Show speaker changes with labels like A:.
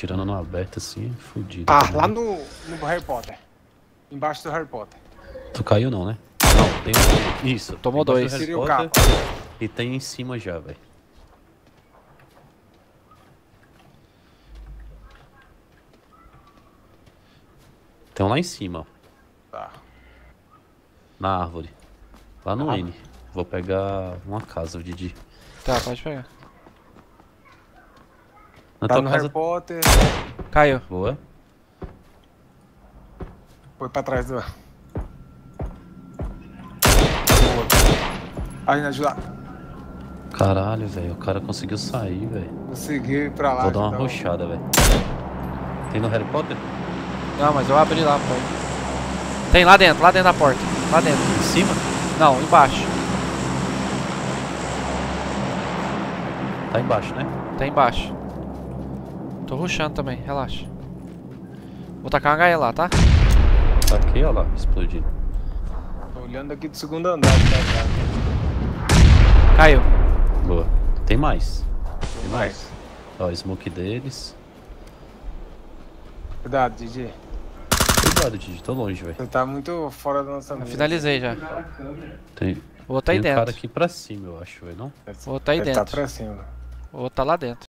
A: atirando no aberto assim, fudido.
B: Ah,
A: também.
B: lá no, no Harry Potter. Embaixo do Harry Potter.
A: Tu caiu não, né? Não, tem. Isso.
C: Tomou dois.
A: do Harry
B: o
A: Potter. E tem em cima já, velho. Tem um lá em cima, ó.
B: Tá.
A: Na árvore. Lá no
B: Ah.
A: N. Vou pegar uma casa, o Didi.
C: Tá, pode pegar.
A: Na
B: Tá
A: tua
B: no
A: casa.
B: Harry Potter.
C: Caiu.
A: Boa.
B: Foi pra trás do. Boa. Aí, ajudar.
A: Caralho, velho. O cara conseguiu sair, velho.
B: Consegui ir pra lá.
A: Vou dar uma
B: ajudar o-
A: rochada, velho. Tem no Harry Potter?
C: Não, mas eu abri lá porta. Tem lá dentro, lá dentro da porta. Lá dentro.
A: Em cima?
C: Não, embaixo.
A: Tá embaixo, né?
C: Tá embaixo. Tô rushando também, relaxa. Vou tacar uma HE lá, tá?
A: Tá aqui, ó lá, explodindo.
B: Tô olhando aqui do segundo andar. Tá,
C: Caiu.
A: Boa. Tem mais.
B: Tem mais.
A: Ó, o smoke deles.
B: Cuidado, Didi.
A: Cuidado, Didi. Tô longe, velho.
B: Você tá muito fora da nossa
C: Eu
B: mira.
C: finalizei já.
A: Tem,
C: O outro tá aí
A: tem um cara
C: dentro.
A: aqui pra cima, eu acho, velho, não?
C: O outro tá aí
B: Ele tá
C: dentro.
B: pra cima.
C: O outro tá lá dentro.